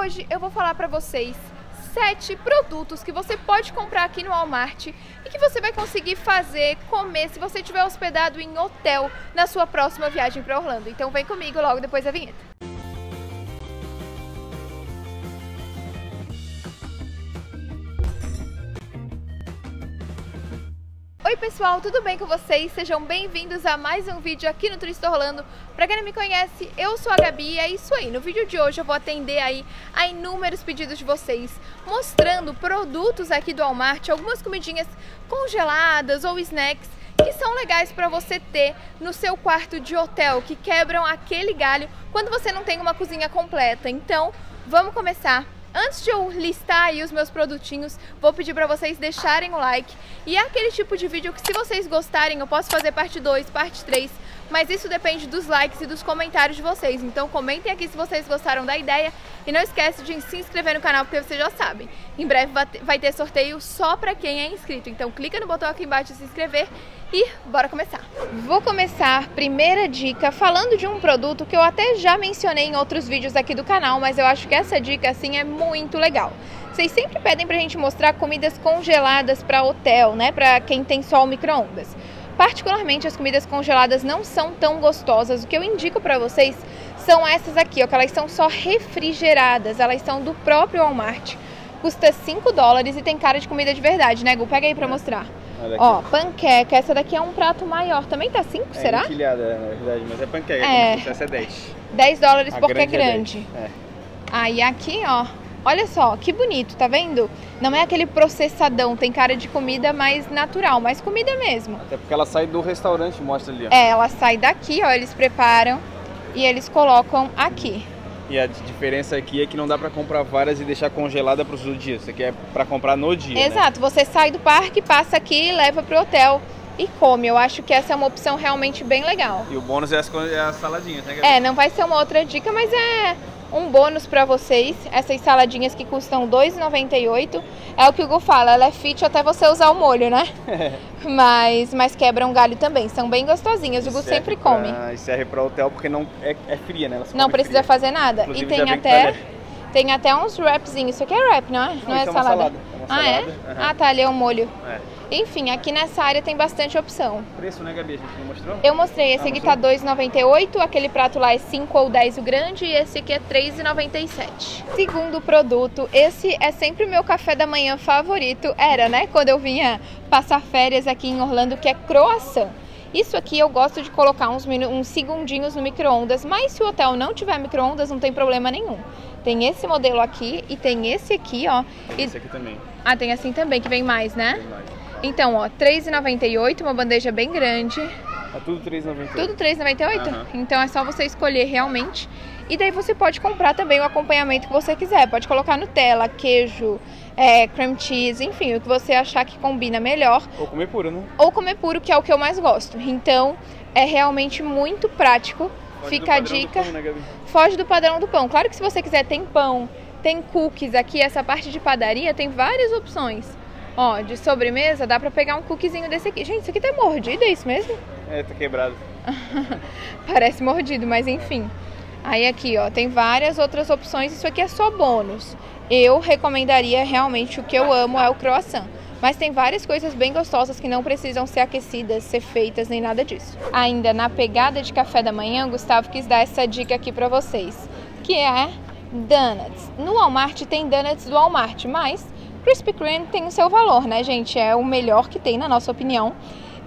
Hoje eu vou falar para vocês sete produtos que você pode comprar aqui no Walmart e que você vai conseguir fazer, comer se você estiver hospedado em hotel na sua próxima viagem para Orlando. Então vem comigo logo depois da vinheta. Oi pessoal, tudo bem com vocês? Sejam bem-vindos a mais um vídeo aqui no Turista Orlando. Pra quem não me conhece, eu sou a Gabi e é isso aí. No vídeo de hoje eu vou atender aí a inúmeros pedidos de vocês, mostrando produtos aqui do Walmart, algumas comidinhas congeladas ou snacks que são legais para você ter no seu quarto de hotel, que quebram aquele galho quando você não tem uma cozinha completa. Então, vamos começar Antes de eu listar aí os meus produtinhos, vou pedir para vocês deixarem o like. E é aquele tipo de vídeo que se vocês gostarem, eu posso fazer parte 2, parte 3, mas isso depende dos likes e dos comentários de vocês. Então comentem aqui se vocês gostaram da ideia e não esquece de se inscrever no canal porque vocês já sabem. Em breve vai ter sorteio só para quem é inscrito. Então clica no botão aqui embaixo de se inscrever e bora começar. Vou começar, primeira dica, falando de um produto que eu até já mencionei em outros vídeos aqui do canal, mas eu acho que essa dica assim é muito legal. Vocês sempre pedem pra gente mostrar comidas congeladas para hotel, né, para quem tem só o micro-ondas. Particularmente as comidas congeladas não são tão gostosas. O que eu indico para vocês são essas aqui, ó, que elas são só refrigeradas, elas são do próprio Walmart. Custa 5 dólares e tem cara de comida de verdade, né, Gu? Pega aí pra mostrar. Ó, panqueca. Essa daqui é um prato maior. Também tá 5, é será? Enquilhada, na verdade, mas é panqueca. É. Essa é 10. 10 dólares A porque é grande. É, é. Aí aqui, ó. Olha só, que bonito, tá vendo? Não é aquele processadão, tem cara de comida mais natural, mais comida mesmo. Até porque ela sai do restaurante, mostra ali, ó. É, ela sai daqui, ó, eles preparam e eles colocam aqui. E a diferença aqui é que não dá para comprar várias e deixar congelada para os outros dias. Isso aqui é para comprar no dia. Né? Exato. Né? Você sai do parque, passa aqui, leva para o hotel e come. Eu acho que essa é uma opção realmente bem legal. E o bônus é as, é as saladinhas, né? É, não vai ser uma outra dica, mas é um bônus para vocês. Essas saladinhas que custam R$ 2,98. É o que o Hugo fala, ela é fit até você usar o molho, né? mas, mas quebra um galho também. São bem gostosinhas. O Hugo sempre pra, come. E serve para hotel porque não é, é fria, né? Não precisa fria. fazer nada. Inclusive, e tem até, tem até uns wrapzinhos. Isso aqui é wrap, não é? Não, não é, é salada. salada. É ah, é? Uhum. Ah, tá. Ali é o molho. É. Enfim, aqui nessa área tem bastante opção. Preço, né, Gabi? A gente não mostrou? Eu mostrei. Esse ah, aqui mostrou? tá R$2,98. Aquele prato lá é 5 ou 10 o grande. E esse aqui é R$3,97. Segundo produto, esse é sempre o meu café da manhã favorito. Era, né? Quando eu vinha passar férias aqui em Orlando, que é croissant. Isso aqui eu gosto de colocar uns, uns segundinhos no micro-ondas, mas se o hotel não tiver micro-ondas, não tem problema nenhum. Tem esse modelo aqui e tem esse aqui, ó. Tem esse aqui também. Ah, tem assim também, que vem mais, né? Mais. Então, ó, R$3,98, uma bandeja bem grande. É tudo R$3,98? Tudo R$3,98? Uhum. Então é só você escolher realmente. E daí você pode comprar também o acompanhamento que você quiser. Pode colocar Nutella, queijo, é, cream cheese, enfim, o que você achar que combina melhor. Ou comer puro, né? Ou comer puro, que é o que eu mais gosto. Então, é realmente muito prático. Foge Fica a dica. Do pão, né, Foge do padrão do pão. Claro que se você quiser, tem pão, tem cookies aqui, essa parte de padaria tem várias opções. Ó, de sobremesa dá pra pegar um cookiezinho desse aqui. Gente, isso aqui tá mordido, é isso mesmo? É, tá quebrado. Parece mordido, mas enfim. Aí aqui, ó, tem várias outras opções. Isso aqui é só bônus. Eu recomendaria realmente o que eu amo é o croissant. Mas tem várias coisas bem gostosas que não precisam ser aquecidas, ser feitas, nem nada disso. Ainda na pegada de café da manhã, Gustavo quis dar essa dica aqui pra vocês. Que é donuts. No Walmart tem donuts do Walmart, mas Krispy Kreme tem o seu valor, né, gente? É o melhor que tem, na nossa opinião.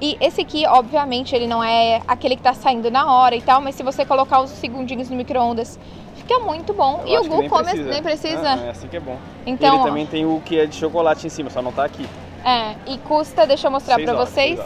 E esse aqui, obviamente, ele não é aquele que tá saindo na hora e tal, mas se você colocar os segundinhos no micro-ondas, fica muito bom. Eu e o Gu come, precisa. nem precisa. Ah, é assim que é bom. Então, ele ó, também tem o que é de chocolate em cima, só não tá aqui. É, e custa, deixa eu mostrar para vocês,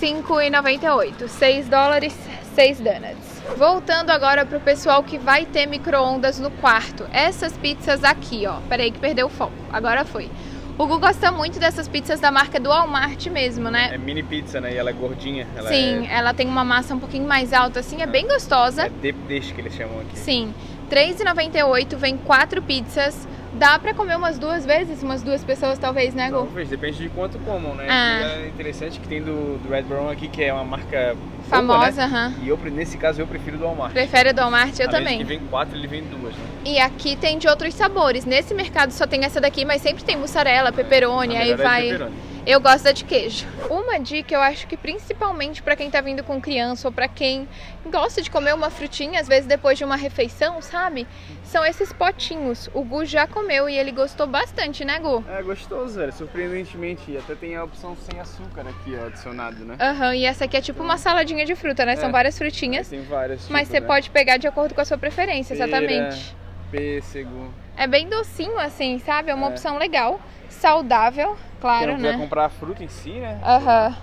R$5,98. 6 dólares, 6 donuts. Voltando agora pro pessoal que vai ter micro-ondas no quarto. Essas pizzas aqui, ó. Peraí que perdeu o foco. Agora foi. O Gu gosta muito dessas pizzas da marca do Walmart mesmo, né? É mini pizza, né? E ela é gordinha. Ela Sim, é... ela tem uma massa um pouquinho mais alta, assim, é bem gostosa. É deep dish que eles chamam aqui. Sim. R$3,98 vem quatro pizzas Dá pra comer umas duas vezes, umas duas pessoas talvez, né, Gu? Talvez, depende de quanto comam, né? Ah. É interessante que tem do, do Red Brown aqui, que é uma marca boa, Famosa, né? aham. E eu, nesse caso, eu prefiro do Walmart. Prefere do Walmart? Eu também. que vem quatro, ele vem duas, né? E aqui tem de outros sabores. Nesse mercado só tem essa daqui, mas sempre tem mussarela, pepperoni, A aí é vai. pepperoni. Eu gosto da de queijo. Uma dica, eu acho que principalmente pra quem tá vindo com criança ou pra quem gosta de comer uma frutinha, às vezes depois de uma refeição, sabe? São esses potinhos. O Gu já comeu e ele gostou bastante, né, Gu? É gostoso, velho, surpreendentemente. E até tem a opção sem açúcar aqui, ó, adicionado, né? Aham, e essa aqui é tipo uma saladinha de fruta, né? São É. várias Aí frutinhas. tem várias. Mas tipos, você né? pode pegar de acordo com a sua preferência, Pera, exatamente. Pêssego. É bem docinho assim, sabe? É uma É. opção legal, saudável, Quem claro, não quiser né? comprar fruta em si, né? Aham.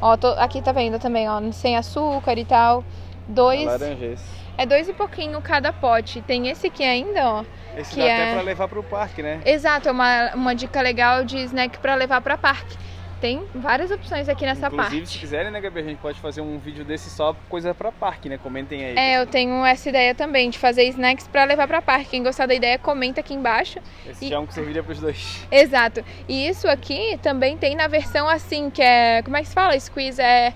Ó, tô- aqui tá vendo também, ó, sem açúcar e tal. Dois. é esse. É dois e pouquinho cada pote. Tem esse aqui ainda, ó. Esse Que dá é- até pra levar pro parque, né? Exato, é uma, uma dica legal de snack pra levar pra parque. Tem várias opções aqui nessa Inclusive, parte. se quiserem, né, Gabi, a gente pode fazer um vídeo desse só coisa pra parque, né? Comentem aí. É, eu tenho essa ideia também de fazer snacks pra levar pra parque. Quem gostar da ideia, comenta aqui embaixo. Esse e- já é um que serviria pros dois. Exato. E isso aqui também tem na versão assim, que é. Como é que se fala? Squeeze é.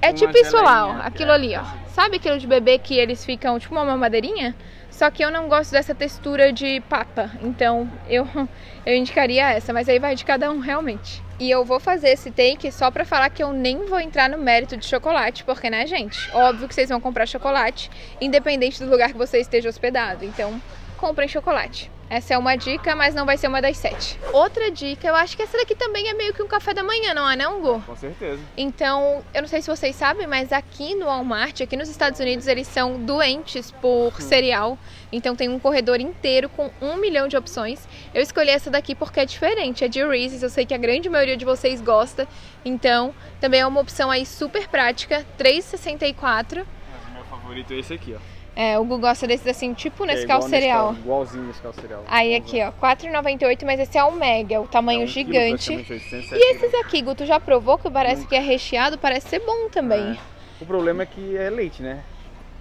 É uma tipo isso lá, ó. Aquilo é. ali, ó. Sabe aquilo de bebê que eles ficam tipo uma mamadeirinha? Só que eu não gosto dessa textura de papa. Então eu, eu indicaria essa, mas aí vai de cada um realmente. E eu vou fazer esse take só pra falar que eu nem vou entrar no mérito de chocolate, porque, né, gente? Óbvio que vocês vão comprar chocolate, independente do lugar que você esteja hospedado. Então, comprem chocolate. Essa é uma dica, mas não vai ser uma das sete. Outra dica, eu acho que essa daqui também é meio que um café da manhã, não é não, Gu? Com certeza. Então, eu não sei se vocês sabem, mas aqui no Walmart, aqui nos Estados Unidos, eles são doentes por cereal. Então tem um corredor inteiro com um milhão de opções. Eu escolhi essa daqui porque é diferente, é de Reese's. Eu sei que a grande maioria de vocês gosta. Então, também é uma opção aí super prática, 3,64. Mas o meu favorito é esse aqui, ó. É, o Gu gosta desses assim, tipo Que é igual cereal. Nescau, igualzinho Nescau cereal. Aí aqui, ó, 4,98, mas esse é o mega, o tamanho É um quilo, gigante. 807 E esses aqui, Gu, tu já provou que parece que é recheado? Parece ser bom também. É. O problema é que é leite, né?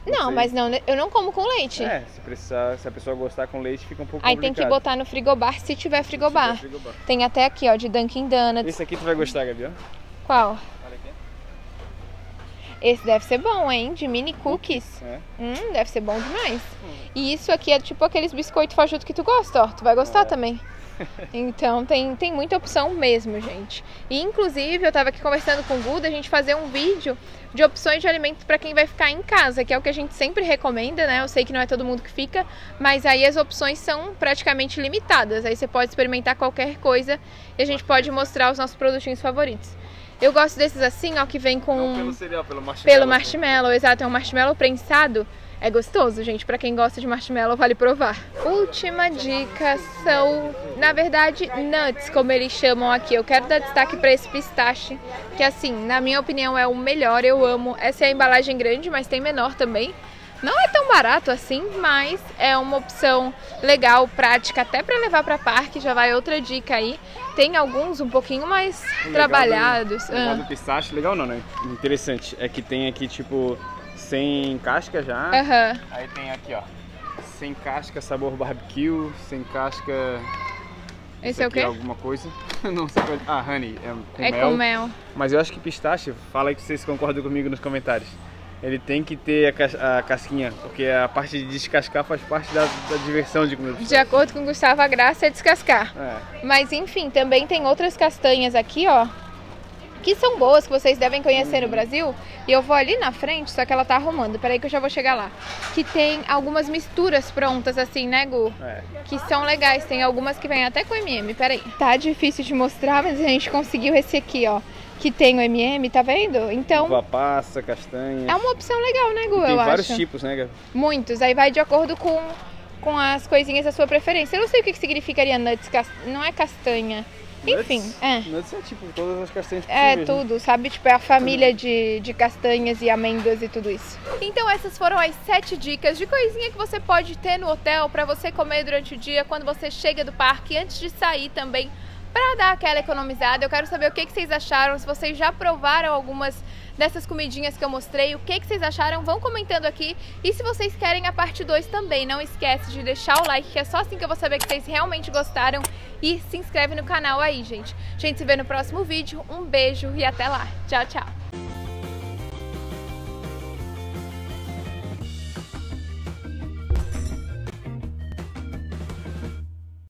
Não, sei. mas não, eu não como com leite. É, se precisar, se a pessoa gostar com leite, fica um pouco Aí tem que complicado. botar no frigobar se tiver frigobar. Se tiver frigobar. Tem até aqui, ó, de Dunkin' Donuts. Esse aqui tu vai gostar, Gabi, ó. Qual? Esse deve ser bom, hein? De mini cookies. É. Hum, deve ser bom demais. E isso aqui é tipo aqueles biscoitos fajuto que tu gosta, ó. Tu vai gostar É. também. Então tem, tem muita opção mesmo, gente. E inclusive eu tava aqui conversando com o Guda a gente fazer um vídeo de opções de alimentos para quem vai ficar em casa, que é o que a gente sempre recomenda, né? Eu sei que não é todo mundo que fica, mas aí as opções são praticamente limitadas. Aí você pode experimentar qualquer coisa e a gente pode mostrar os nossos produtinhos favoritos. Eu gosto desses assim, ó, que vem com Não pelo cereal, pelo marshmallow. pelo marshmallow, exato, é um marshmallow prensado. É gostoso, gente. Pra quem gosta de marshmallow, vale provar. Última dica são, na verdade, nuts, como eles chamam aqui. Eu quero dar destaque pra esse pistache, que assim, na minha opinião é o melhor. Eu amo. Essa é a embalagem grande, mas tem menor também. Não é tão barato assim, mas é uma opção legal, prática, até pra levar pra parque. Já vai outra dica aí. Tem alguns um pouquinho mais legal trabalhados. Do, legal Ah. do pistache, legal não, né? Interessante. É que tem aqui, tipo, sem casca já. Aham. Aí tem aqui, ó. Sem casca, sabor barbecue. Sem casca. Esse é o aqui quê? alguma coisa. não sei qual. Ah, honey. É com É mel. com mel. Mas eu acho que pistache, fala aí que vocês concordam comigo nos comentários. Ele tem que ter a, cas- a casquinha, porque a parte de descascar faz parte da, da diversão de comer De acordo com Gustavo, a graça é descascar. É. Mas enfim, também tem outras castanhas aqui, ó. Que são boas, que vocês devem conhecer no Brasil. E eu vou ali na frente, só que ela tá arrumando. Peraí que eu já vou chegar lá. Que tem algumas misturas prontas, assim, né, Gu? É. Que são legais. Tem algumas que vêm até com MM. Peraí. Tá difícil de mostrar, mas a gente conseguiu esse aqui, ó. Que tem o MM, tá vendo? Então, Uva passa, castanha. é uma opção legal, né, Gu? tem eu vários acho. tipos, né, Gabi? Muitos. Aí vai de acordo com, com as coisinhas da sua preferência. Eu não sei o que que significaria nuts, cas- não é castanha. Enfim, Nuts? é. Nuts é tipo todas as castanhas É né? tudo, sabe? Tipo, é a família de, de castanhas e amêndoas e tudo isso. Então essas foram as sete dicas de coisinha que você pode ter no hotel para você comer durante o dia, quando você chega do parque, antes de sair também, para dar aquela economizada. Eu quero saber o que, que vocês acharam, se vocês já provaram algumas dessas comidinhas que eu mostrei, o que, que vocês acharam, vão comentando aqui. E se vocês querem a parte 2 também, não esquece de deixar o like, que é só assim que eu vou saber que vocês realmente gostaram. E se inscreve no canal aí, gente. A gente se vê no próximo vídeo. Um beijo e até lá. Tchau, tchau.